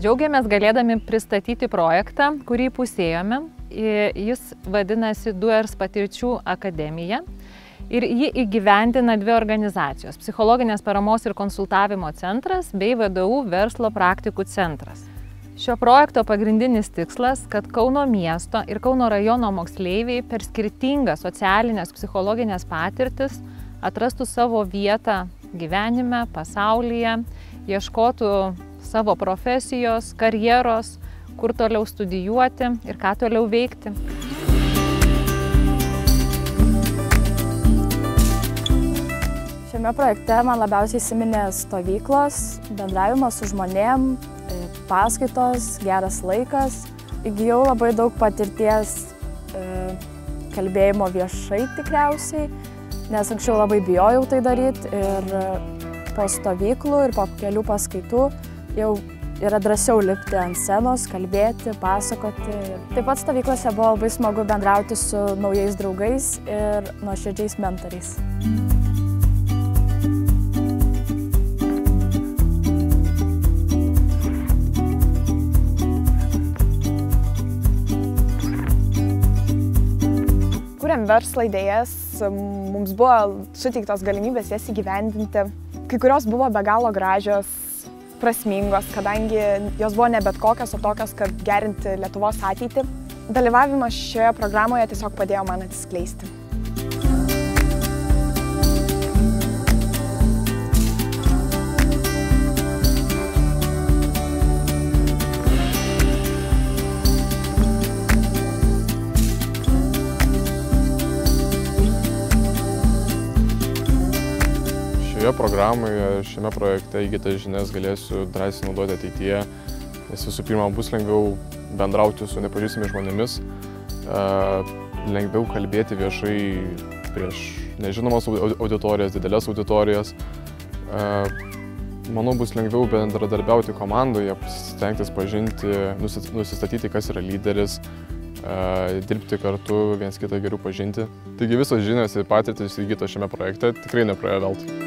Džiaugiamės galėdami pristatyti projektą, kurį pusėjome. Jis vadinasi Duers patirčių akademija. Ir jį įgyvendina dvi organizacijos - Psichologinės paramos ir konsultavimo centras bei VDU verslo praktikų centras. Šio projekto pagrindinis tikslas, kad Kauno miesto ir Kauno rajono moksleiviai per skirtingas socialinės psichologinės patirtis atrastų savo vietą gyvenime, pasaulyje, ieškotų savo profesijos, karjeros, kur toliau studijuoti ir ką toliau veikti. Šiame projekte man labiausiai įsiminė stovyklos, bendravimas su žmonėm, e, paskaitos, geras laikas. Įgyjau labai daug patirties e, kalbėjimo viešai tikriausiai, nes anksčiau labai bijojau tai daryti ir po stovyklų ir po kelių paskaitų jau yra drąsiau lipti ant scenos, kalbėti, pasakoti. Taip pat stovyklose buvo labai smagu bendrauti su naujais draugais ir nuoširdžiais mentoriais. Kūrėm verslo idėjas, mums buvo suteiktos galimybės jas įgyvendinti. Kai kurios buvo be galo gražios, prasmingos, kadangi jos buvo ne bet kokios, o tokios, kad gerinti Lietuvos ateitį. Dalyvavimas šioje programoje tiesiog padėjo man atsiskleisti. Šioje programoje, šiame projekte įgytas žinias galėsiu drąsiai naudoti ateityje, nes visų pirma bus lengviau bendrauti su nepažįstami žmonėmis, lengviau kalbėti viešai prieš nežinomas auditorijas, didelės auditorijas. Manau, bus lengviau bendradarbiauti komandoje, stengtis pažinti, nusistatyti, kas yra lyderis, dirbti kartu, viens kitą geriau pažinti. Taigi visos žinios ir patirtis įgytos šiame projekte tikrai nepraėjo veltui.